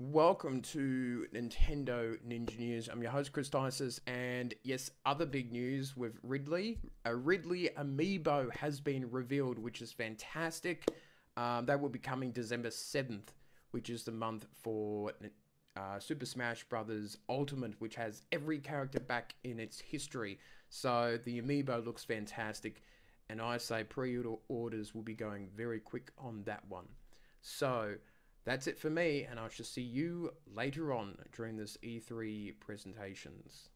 Welcome to Nintendo Ninja News. I'm your host, Chris Dices, and yes, other big news with Ridley. A Ridley amiibo has been revealed, which is fantastic. Um, that will be coming December 7th, which is the month for uh, Super Smash Bros. Ultimate, which has every character back in its history. So the amiibo looks fantastic, and I say pre-orders will be going very quick on that one. So that's it for me, and I shall see you later on during this E3 presentations.